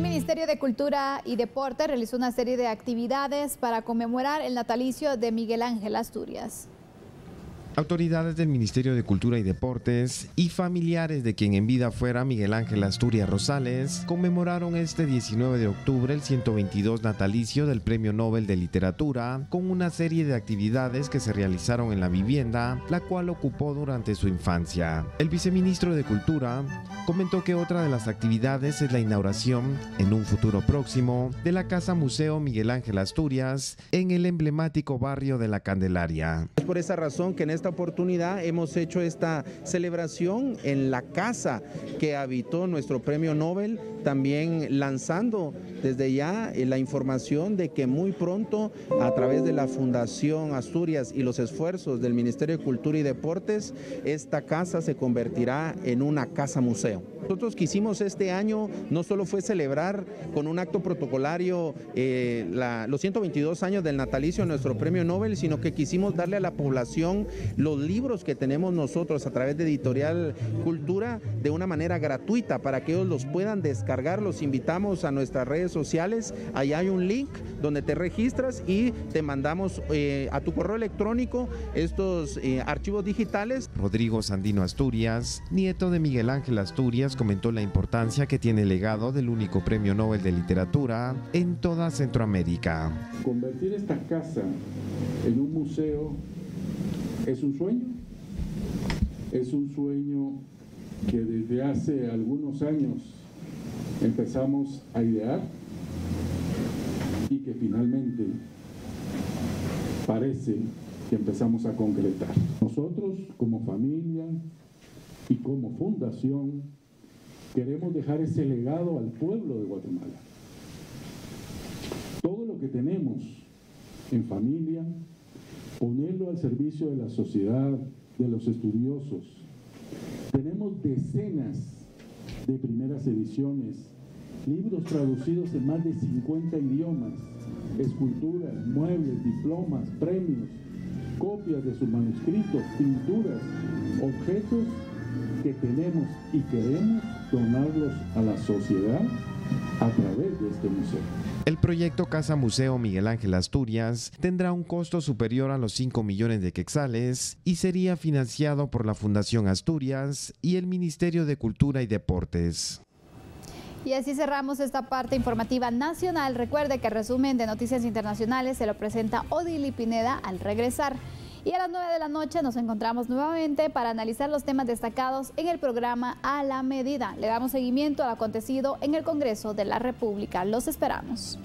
Ministerio de Cultura y Deporte realizó una serie de actividades para conmemorar el natalicio de Miguel Ángel Asturias. Autoridades del Ministerio de Cultura y Deportes y familiares de quien en vida fuera Miguel Ángel Asturias Rosales conmemoraron este 19 de octubre el 122 natalicio del Premio Nobel de Literatura con una serie de actividades que se realizaron en la vivienda, la cual ocupó durante su infancia. El viceministro de Cultura comentó que otra de las actividades es la inauguración en un futuro próximo de la Casa Museo Miguel Ángel Asturias en el emblemático barrio de la Candelaria. Es por esa razón que en esta oportunidad hemos hecho esta celebración en la casa que habitó nuestro premio Nobel, también lanzando desde ya eh, la información de que muy pronto a través de la Fundación Asturias y los esfuerzos del Ministerio de Cultura y Deportes, esta casa se convertirá en una casa museo. Nosotros quisimos este año no solo fue celebrar con un acto protocolario eh, los 122 años del natalicio de nuestro premio Nobel, sino que quisimos darle a la población los libros que tenemos nosotros a través de Editorial Cultura de una manera gratuita para que ellos los puedan descargar. Los invitamos a nuestras redes sociales. Ahí hay un link donde te registras y te mandamos eh, a tu correo electrónico estos eh, archivos digitales. Rodrigo Sandino Asturias, nieto de Miguel Ángel Asturias, comentó la importancia que tiene el legado del único premio Nobel de Literatura en toda Centroamérica. Convertir esta casa en un museo es un sueño. Es un sueño que desde hace algunos años empezamos a idear y que finalmente parece que empezamos a concretar. Nosotros como familia y como fundación Queremos dejar ese legado al pueblo de Guatemala. Todo lo que tenemos en familia, ponerlo al servicio de la sociedad, de los estudiosos. Tenemos decenas de primeras ediciones, libros traducidos en más de 50 idiomas, esculturas, muebles, diplomas, premios, copias de sus manuscritos, pinturas, objetos que tenemos y queremos donarlos a la sociedad a través de este museo. El proyecto Casa Museo Miguel Ángel Asturias tendrá un costo superior a los 5 millones de quetzales y sería financiado por la Fundación Asturias y el Ministerio de Cultura y Deportes. Y así cerramos esta parte informativa nacional. Recuerde que el resumen de noticias internacionales se lo presenta Odili Pineda al regresar. Y a las 9 de la noche nos encontramos nuevamente para analizar los temas destacados en el programa A la Medida. Le damos seguimiento al acontecido en el Congreso de la República. Los esperamos.